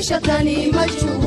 meesha tani